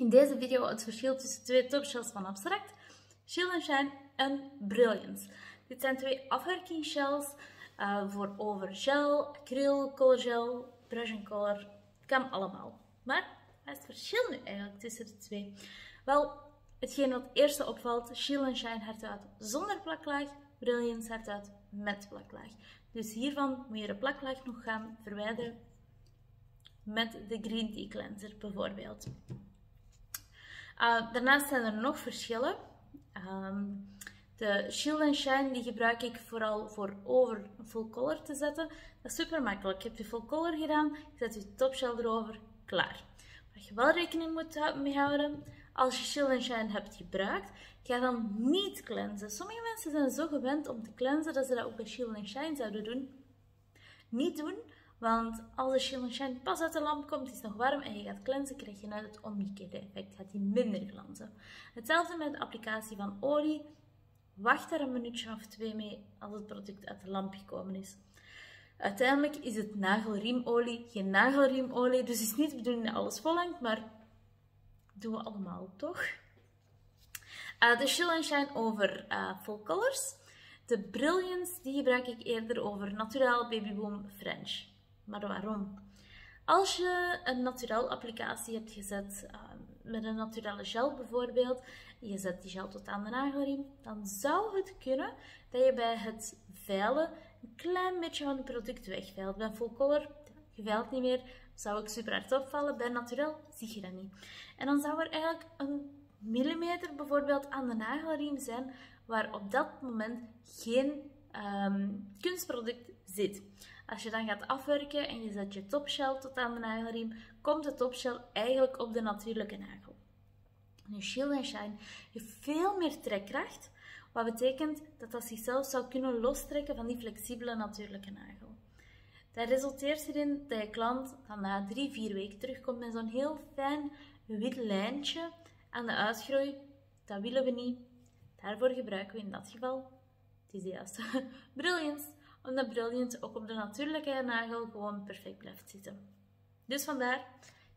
In deze video het verschil tussen twee topshells van Abstract, Shield Shine en Brilliance. Dit zijn twee afwerkingsshells uh, voor over gel, acryl, color gel, brush and color. Kan allemaal. Maar wat is het verschil nu eigenlijk tussen de twee? Wel, hetgeen wat eerste opvalt, Shield Shine hart uit zonder plaklaag, Brilliance hart uit met plaklaag. Dus hiervan moet je de plaklaag nog gaan verwijderen met de Green Tea Cleanser bijvoorbeeld. Daarnaast zijn er nog verschillen. De Shield and Shine die gebruik ik vooral voor over full color te zetten. Dat is super makkelijk. Je hebt je full color gedaan, je zet je topshell erover, klaar. Wat je wel rekening moet mee houden, als je Shield and Shine hebt gebruikt, ga dan niet cleansen. Sommige mensen zijn zo gewend om te cleansen dat ze dat ook bij Shield and Shine zouden doen. Niet doen, want als de Shine pas uit de lamp komt, is het nog warm en je gaat cleansen, krijg je net het omgekeerde effect. Gaat hij minder glanzen. Hetzelfde met de applicatie van olie. Wacht daar een minuutje of twee mee als het product uit de lamp gekomen is. Uiteindelijk is het nagelriemolie geen nagelriemolie, dus het is niet de bedoeling dat alles volhangt, maar doen we allemaal toch? Uh, de Shield Shine over uh, Full Colors. De Brilliance die gebruik ik eerder over Natural Baby Boom French. Maar waarom? Als je een naturel applicatie hebt gezet, uh, met een naturele gel bijvoorbeeld, je zet die gel tot aan de nagelriem, dan zou het kunnen dat je bij het veilen een klein beetje van het product wegveilt. Bij full color, je veilt niet meer, zou ik super hard opvallen. Bij naturel zie je dat niet. En dan zou er eigenlijk een millimeter bijvoorbeeld aan de nagelriem zijn, waar op dat moment geen um, kunstproduct zit. Als je dan gaat afwerken en je zet je topshell tot aan de nagelriem, komt de topshell eigenlijk op de natuurlijke nagel. Nu, Shield and Shine heeft veel meer trekkracht, wat betekent dat dat zichzelf zou kunnen lostrekken van die flexibele natuurlijke nagel. Dat resulteert erin dat je klant dan na 3-4 weken terugkomt met zo'n heel fijn wit lijntje aan de uitgroei. Dat willen we niet. Daarvoor gebruiken we in dat geval, het is de juiste, Brilliance omdat Brilliant ook op de natuurlijke nagel gewoon perfect blijft zitten. Dus vandaar,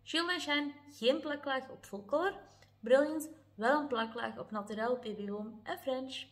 Shield Shine geen plaklaag op full color, Brilliant wel een plaklaag op Naturel, PB Home en French.